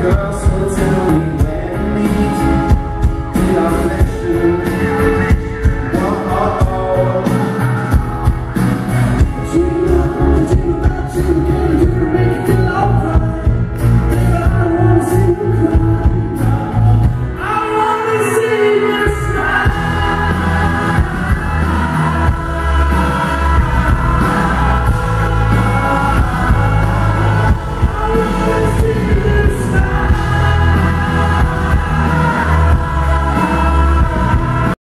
Cause